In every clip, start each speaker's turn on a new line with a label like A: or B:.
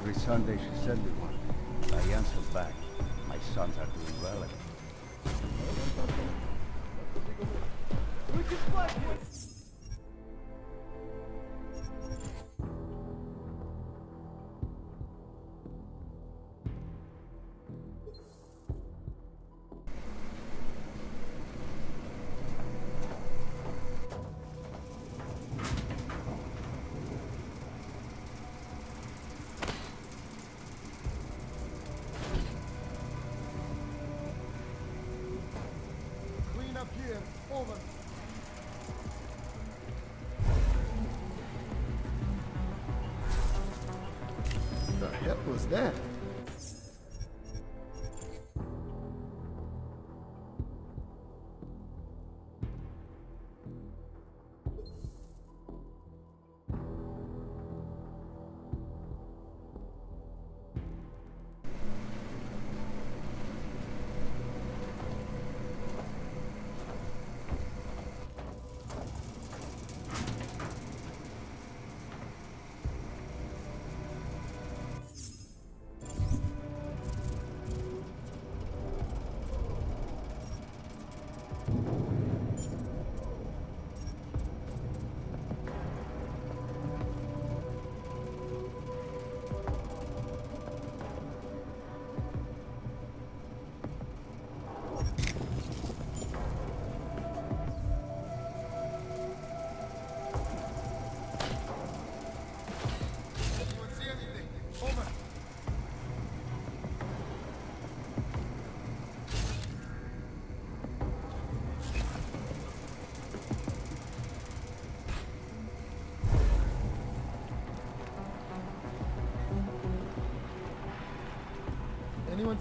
A: every Sunday she
B: said that?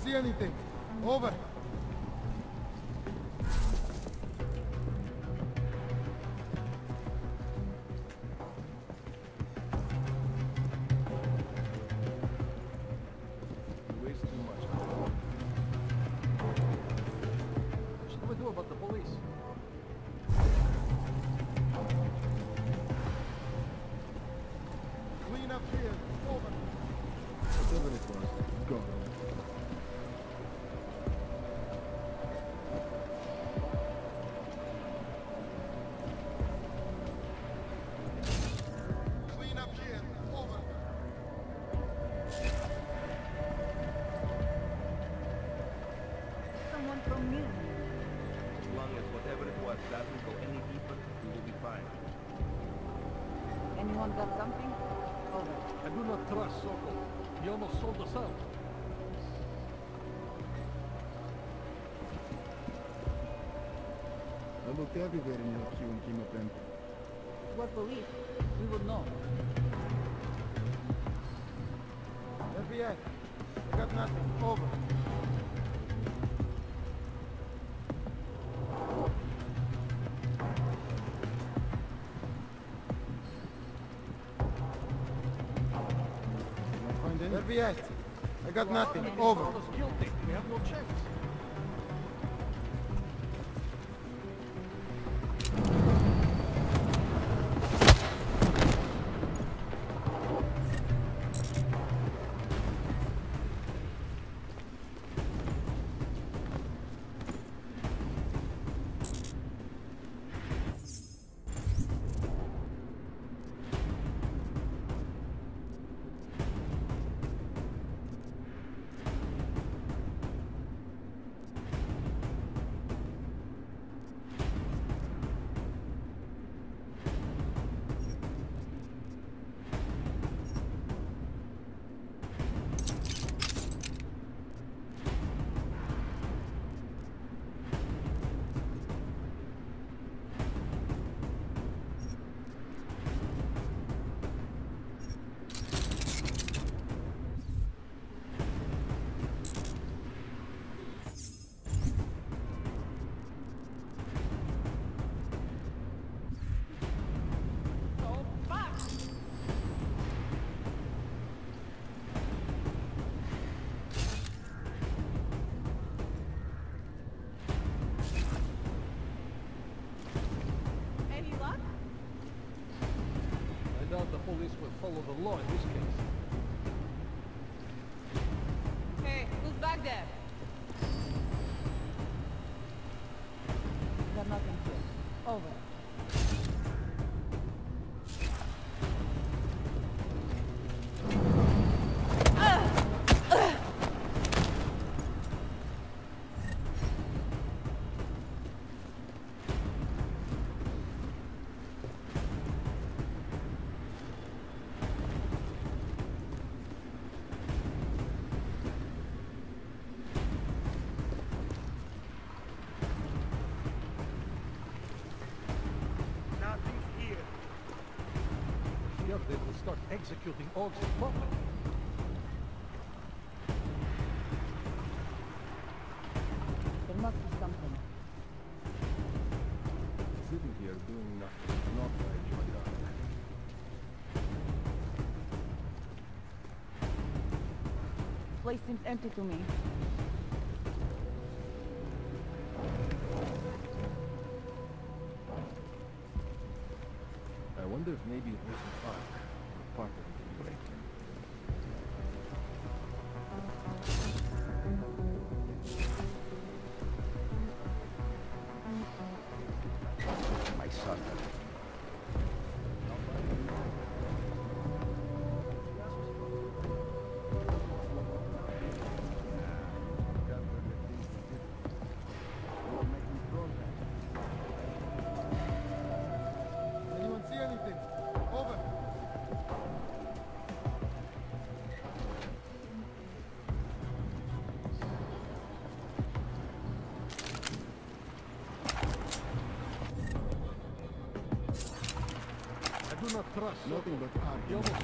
B: see anything. Over.
C: I
B: got nothing. Over.
C: We have no. in this case.
D: Hey, who's back there?
E: Got nothing here. Over.
C: the orcs.
E: There must be something.
F: Sitting here doing nothing is not where I joined up.
E: Place seems empty to me.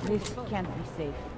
E: This can't be safe.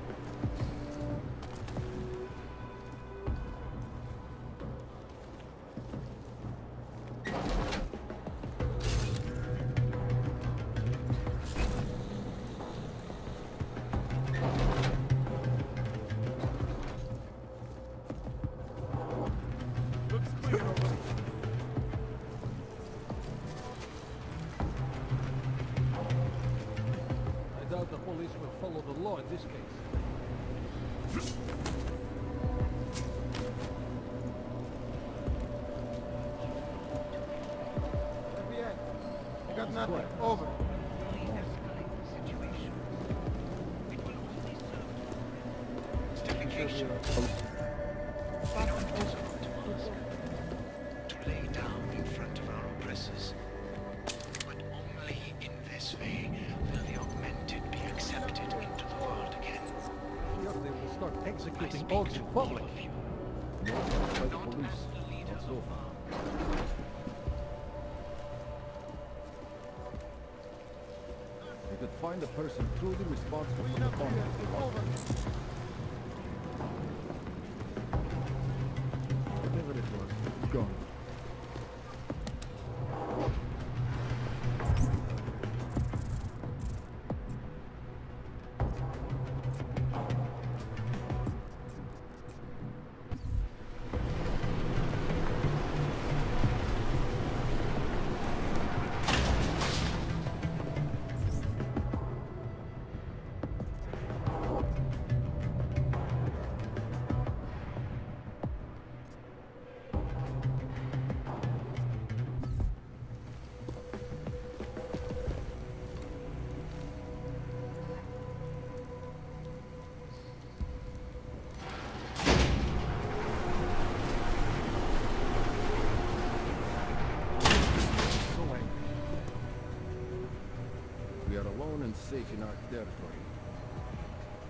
F: safe in our territory.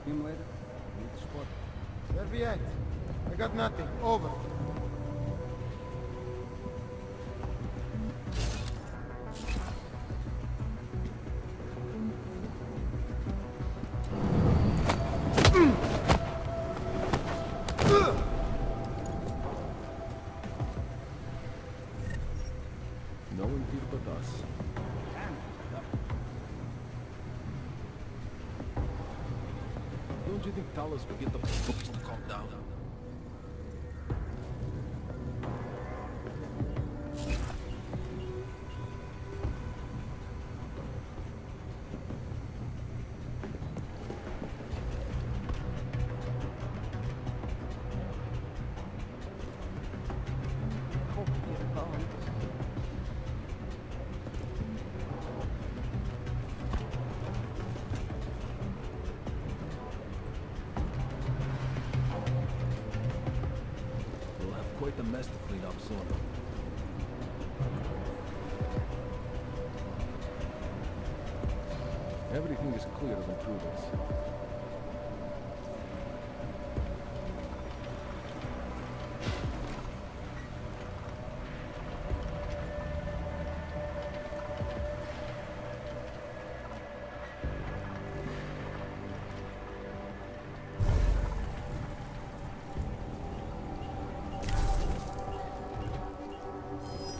F: Him later? Need spot.
G: Where we at? I got nothing. Over.
F: clear of intruders.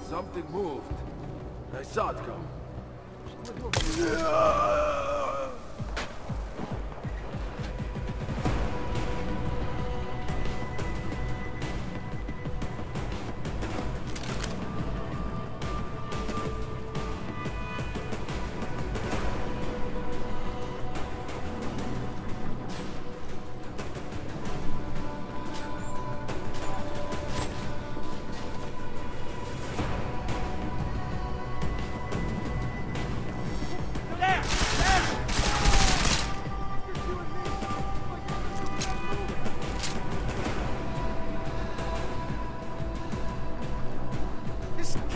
F: Something moved. I saw it come.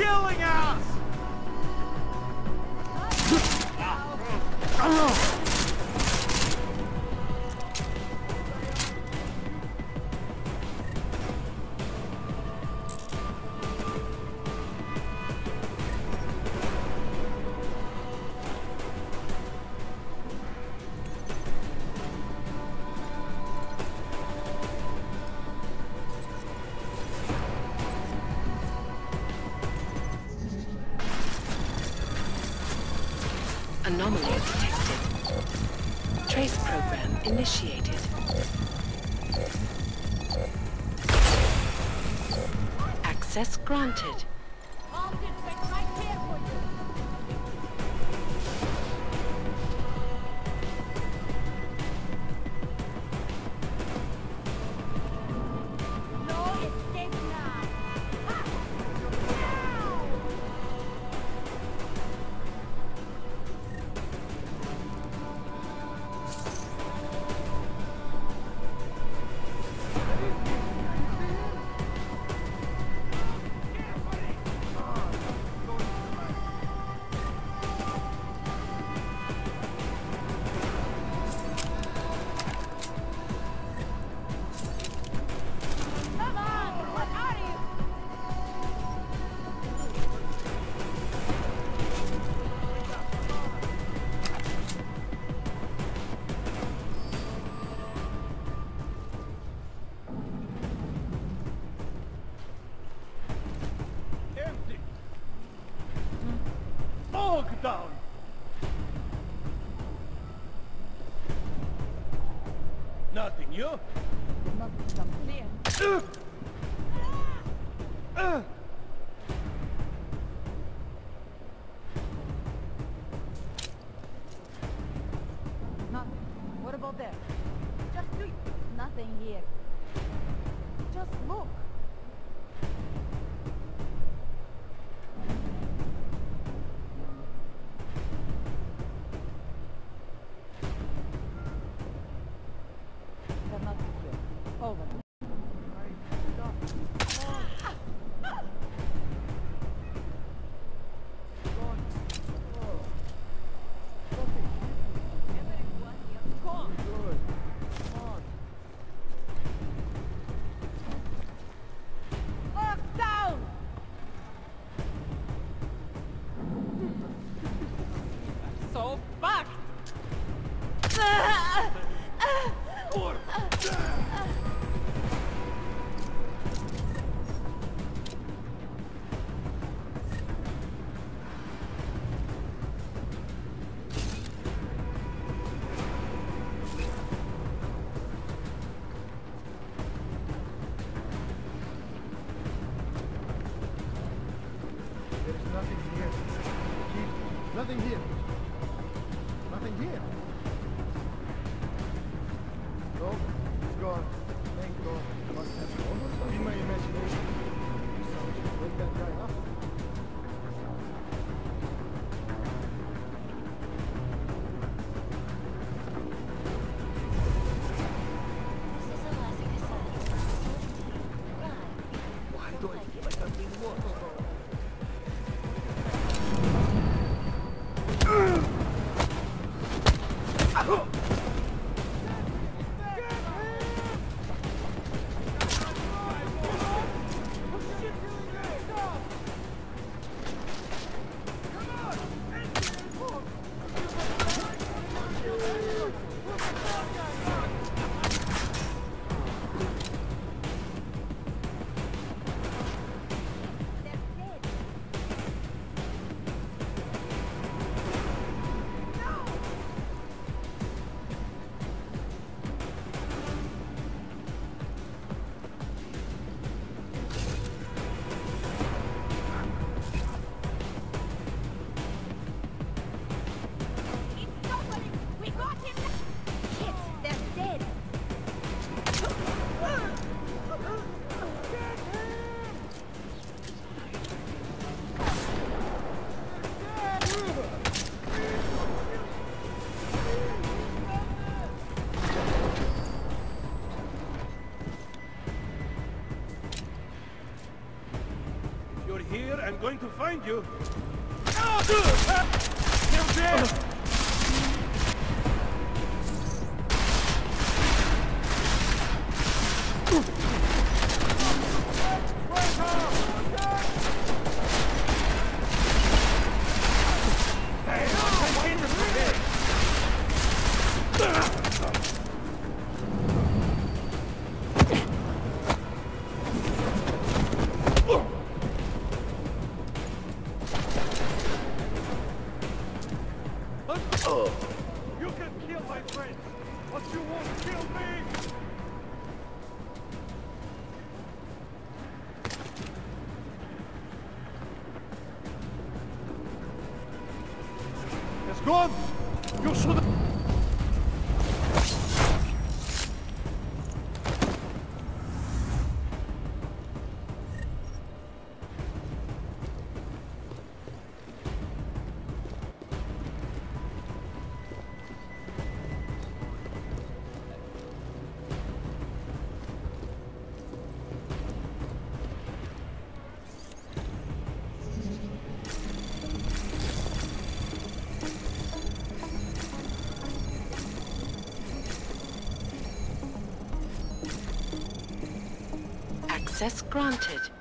D: killing us! down.
H: 进不
C: behind you.
I: Access granted.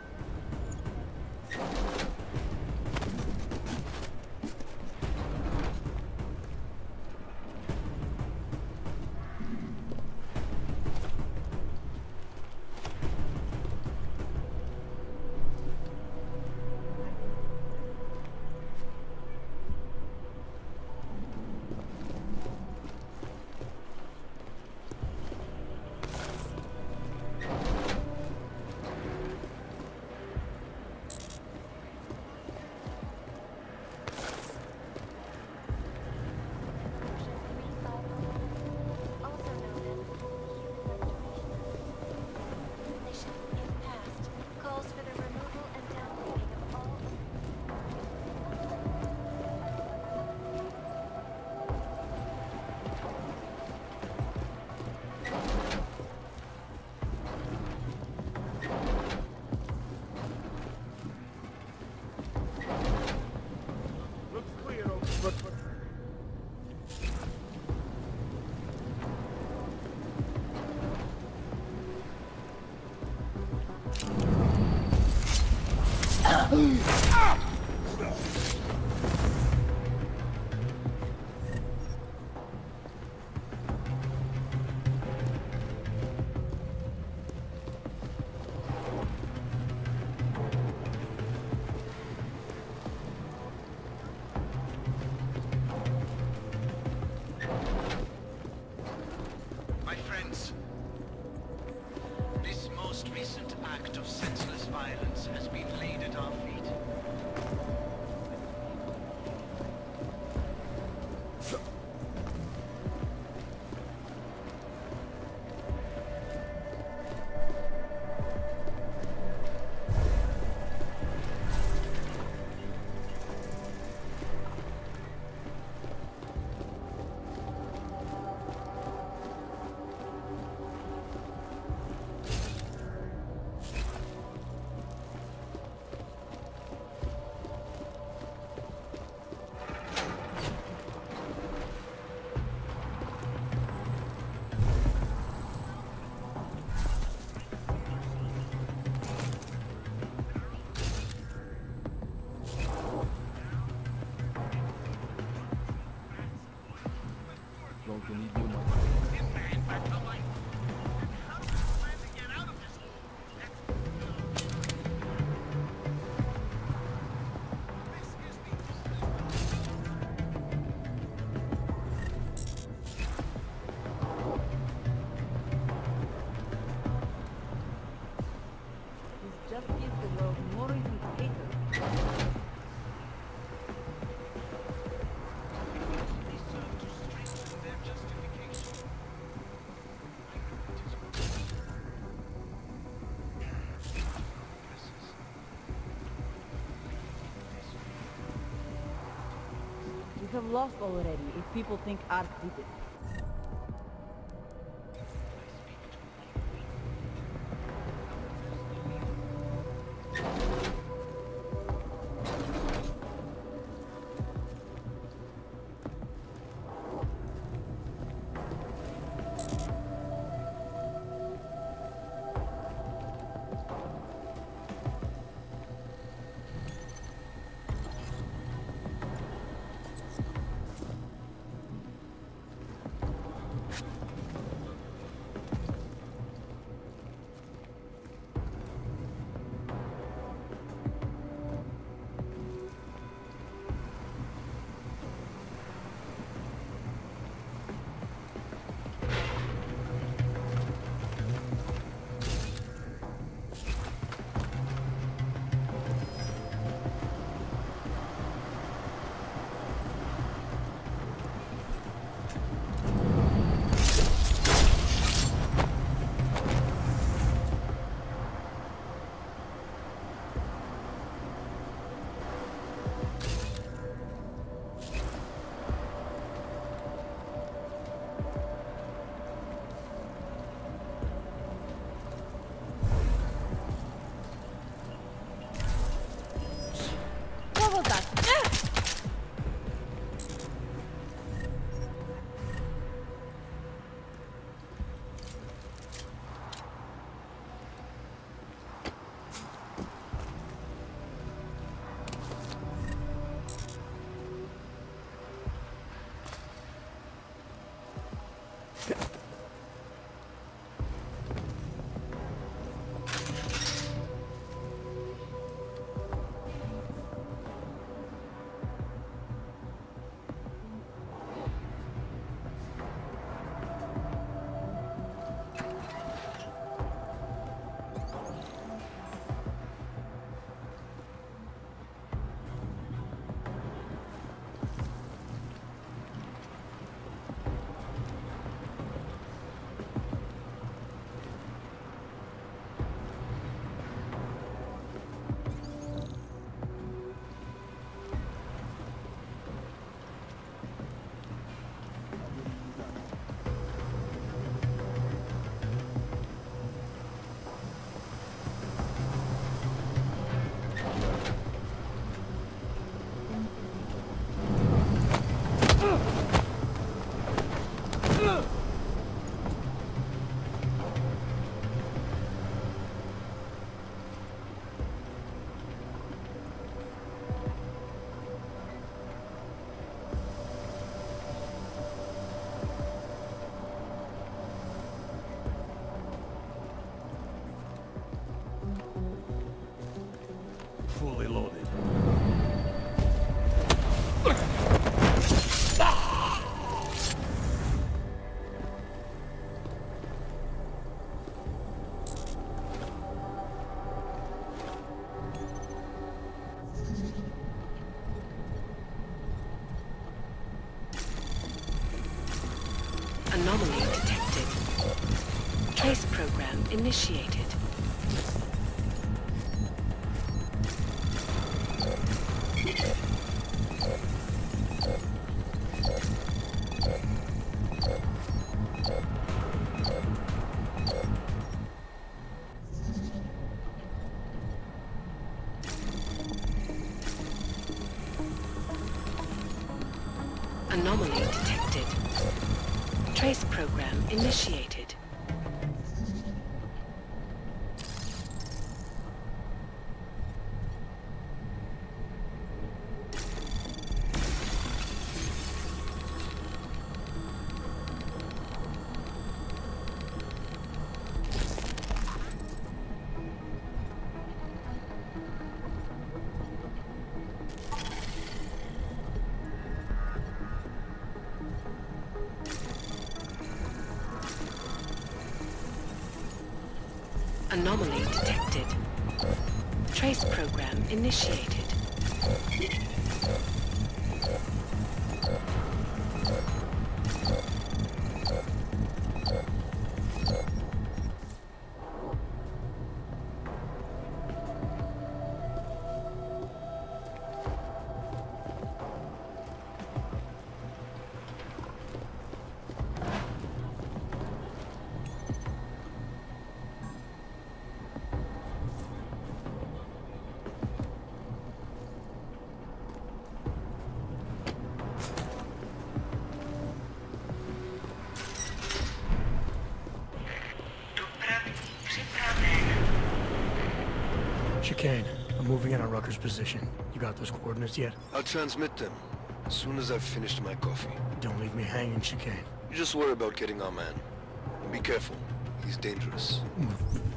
J: have lost already if people think ARC did it.
K: Initiated. Anomaly detected. Trace program initiated.
L: Position. You got those coordinates yet?
M: I'll transmit them as soon as I've finished my coffee.
L: Don't leave me hanging, Chicane.
M: You just worry about getting our man. And be careful. He's dangerous.
L: Mm.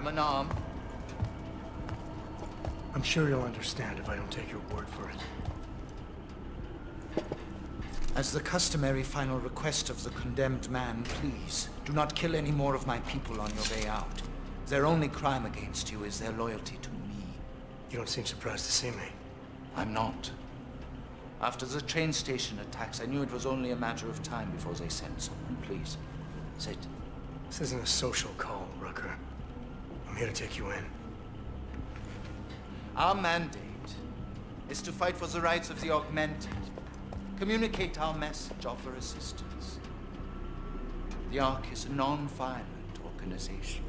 E: I'm a nom.
L: I'm sure you'll understand if I don't take your word for it.
E: As the customary final request of the condemned man, please, do not kill any more of my people on your way out. Their only crime against you is their loyalty to me.
L: You don't seem surprised to see me.
E: I'm not. After the train station attacks, I knew it was only a matter of time before they sent someone. Please, sit.
L: This isn't a social call, Rucker. Here to take you in.
E: Our mandate is to fight for the rights of the augmented. Communicate our message, offer assistance. The ARC is a non-violent organization.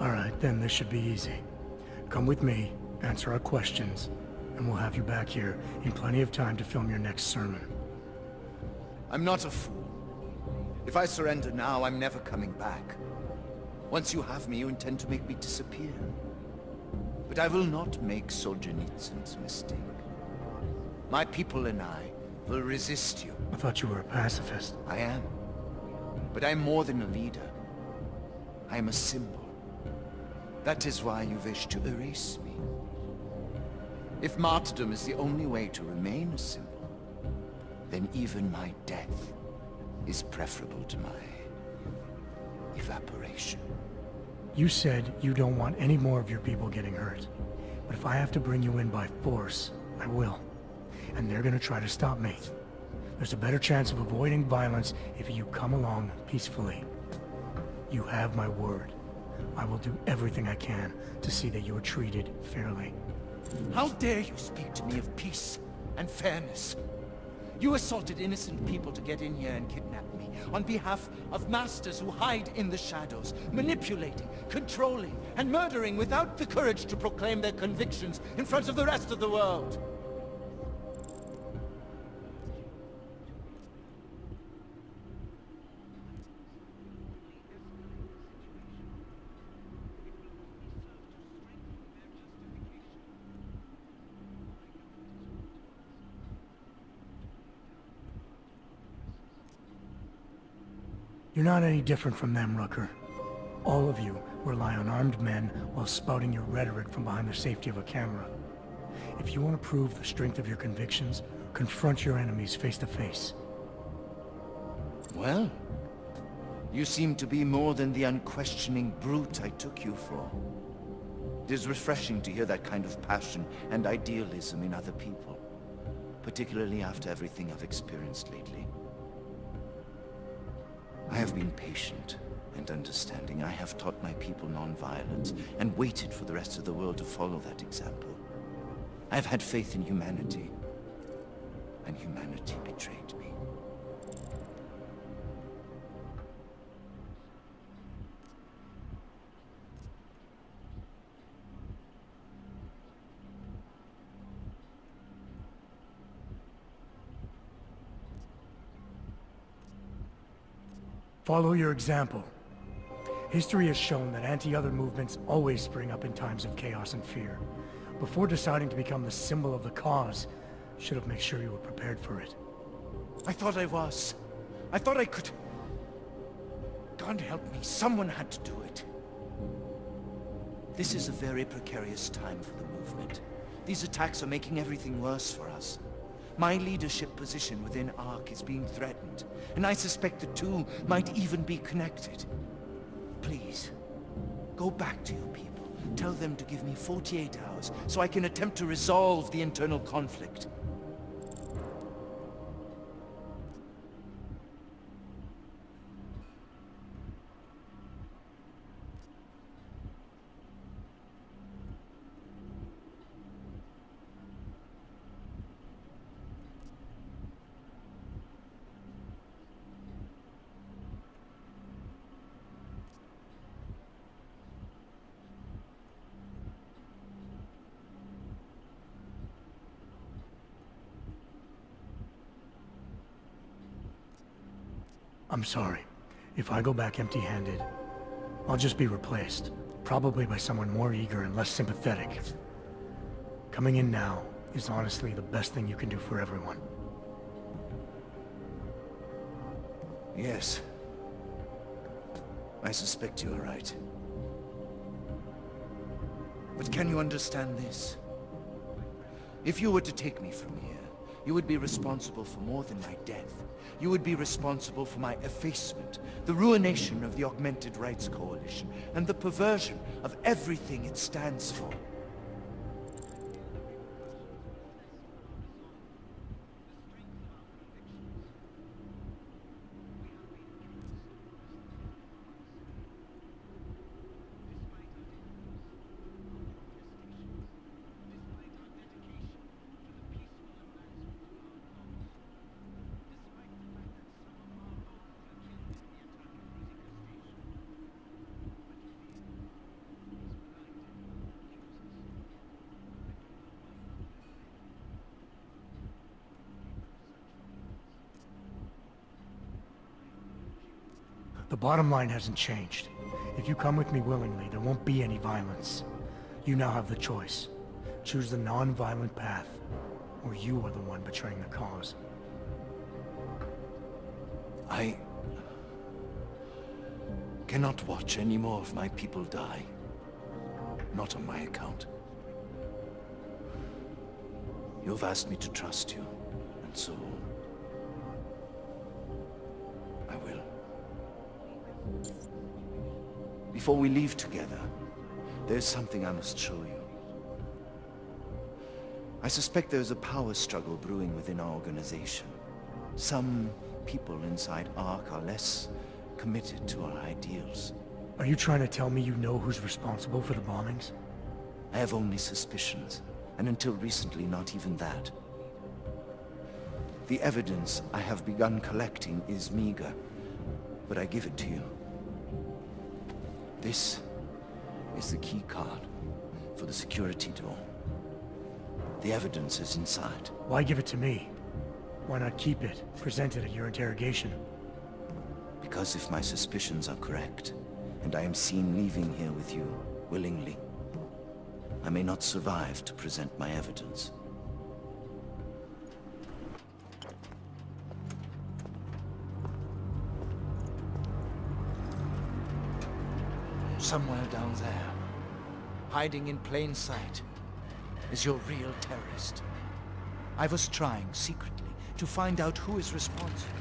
L: All right, then this should be easy. Come with me, answer our questions, and we'll have you back here in plenty of time to film your next sermon.
E: I'm not a fool. If I surrender now, I'm never coming back. Once you have me, you intend to make me disappear. But I will not make Solzhenitsyn's mistake. My people and I will resist you.
L: I thought you were a pacifist.
E: I am. But I'm more than a leader. I am a symbol. That is why you wish to erase me. If martyrdom is the only way to remain a symbol, then even my death is preferable to my evaporation.
L: You said you don't want any more of your people getting hurt. But if I have to bring you in by force, I will. And they're gonna try to stop me. There's a better chance of avoiding violence if you come along peacefully. You have my word. I will do everything I can to see that you are treated fairly.
E: How dare you speak to me of peace and fairness? You assaulted innocent people to get in here and kidnap me, on behalf of masters who hide in the shadows, manipulating, controlling, and murdering without the courage to proclaim their convictions in front of the rest of the world.
L: You're not any different from them, Rucker. All of you rely on armed men while spouting your rhetoric from behind the safety of a camera. If you want to prove the strength of your convictions, confront your enemies face to face.
E: Well, you seem to be more than the unquestioning brute I took you for. It is refreshing to hear that kind of passion and idealism in other people, particularly after everything I've experienced lately. I have been patient and understanding. I have taught my people non-violence and waited for the rest of the world to follow that example. I have had faith in humanity, and humanity betrayed me.
L: Follow your example. History has shown that anti-other movements always spring up in times of chaos and fear. Before deciding to become the symbol of the cause, should have made sure you were prepared for it.
E: I thought I was. I thought I could... God help me, someone had to do it. This is a very precarious time for the movement. These attacks are making everything worse for us. My leadership position within ARC is being threatened, and I suspect the two might even be connected. Please, go back to your people. Tell them to give me 48 hours so I can attempt to resolve the internal conflict.
L: I'm sorry. If I go back empty-handed, I'll just be replaced. Probably by someone more eager and less sympathetic. Coming in now is honestly the best thing you can do for everyone.
E: Yes. I suspect you are right. But can you understand this? If you were to take me from here, you would be responsible for more than my death. You would be responsible for my effacement, the ruination of the Augmented Rights Coalition, and the perversion of everything it stands for.
L: The bottom line hasn't changed. If you come with me willingly, there won't be any violence. You now have the choice. Choose the non-violent path, or you are the one betraying the cause.
E: I... cannot watch any more of my people die. Not on my account. You've asked me to trust you, and so... Before we leave together, there's something I must show you. I suspect there's a power struggle brewing within our organization. Some people inside ARC are less committed to our ideals.
L: Are you trying to tell me you know who's responsible for the bombings?
E: I have only suspicions, and until recently not even that. The evidence I have begun collecting is meager, but I give it to you. This is the key card for the security door. The evidence is inside.
L: Why give it to me? Why not keep it, present it at your interrogation?
E: Because if my suspicions are correct, and I am seen leaving here with you, willingly, I may not survive to present my evidence. Somewhere down there, hiding in plain sight, is your real terrorist. I was trying, secretly, to find out who is responsible.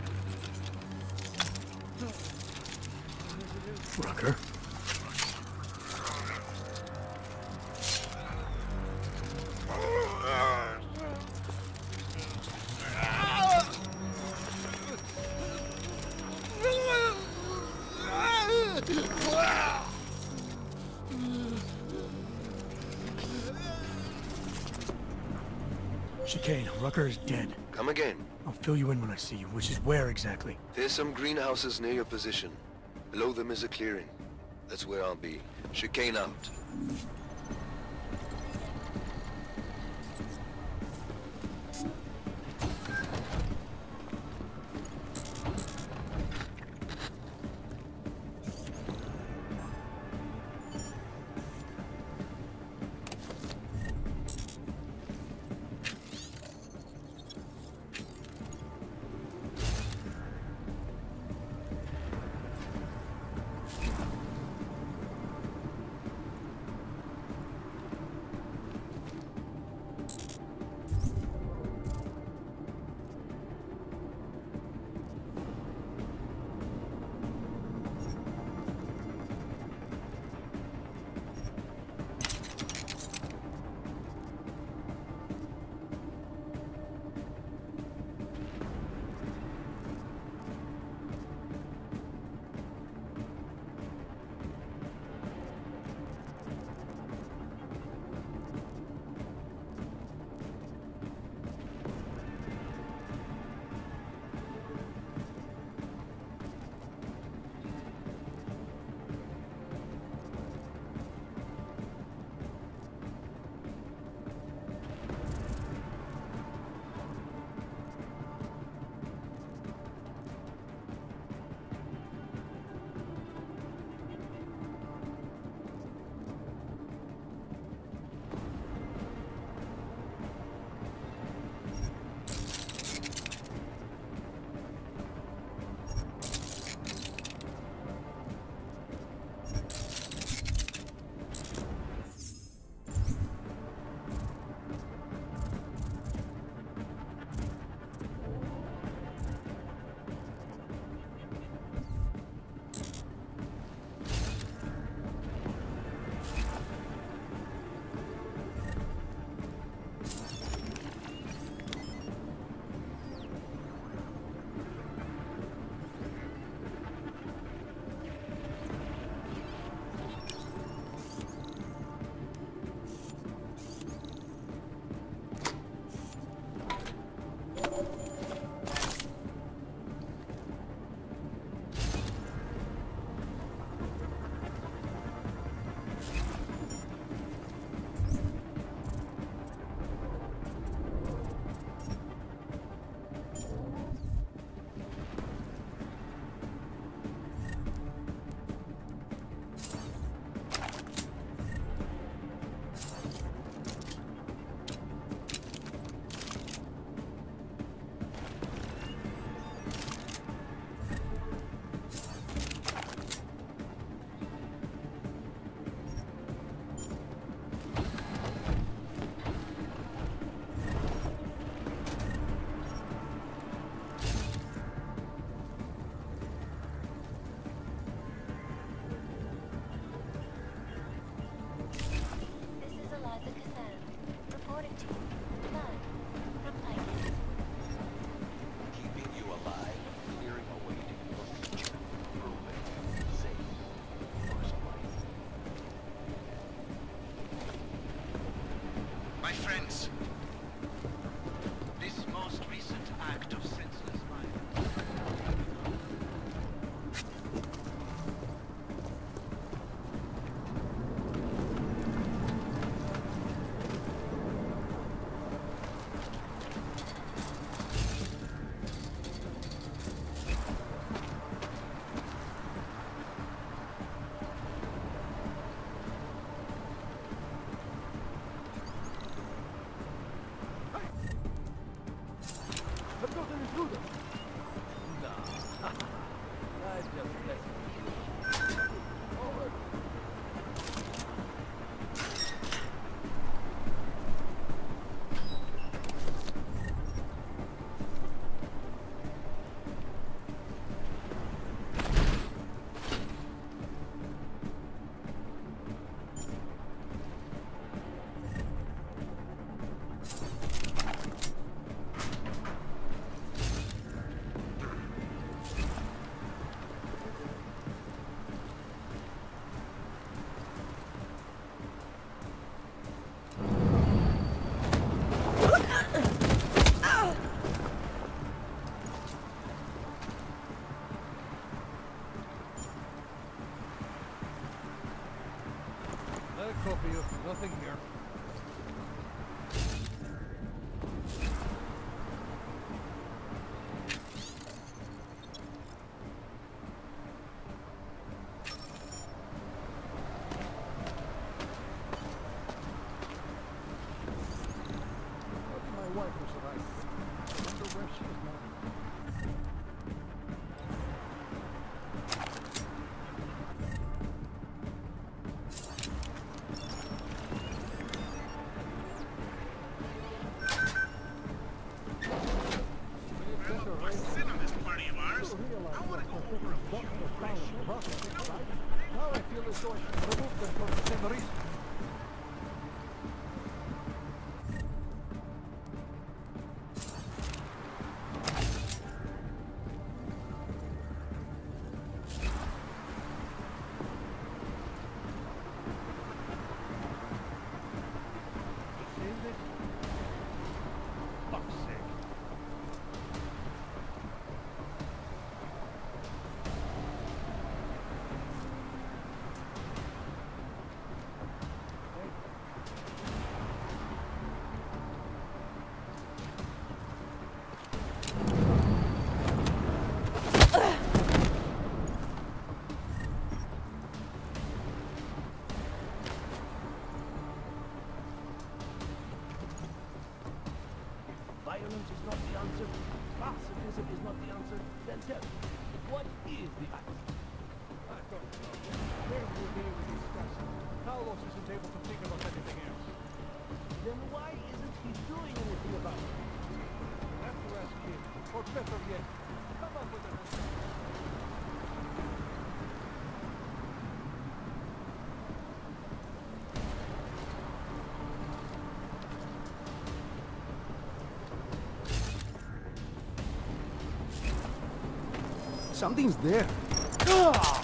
L: Rucker? See you, which is where exactly?
M: There's some greenhouses near your position. Below them is a clearing. That's where I'll be. Chikane out.
G: friends.
C: Now
G: I
C: feel as though I should remove them from the memories. tip.
F: Something's there.
C: Ah!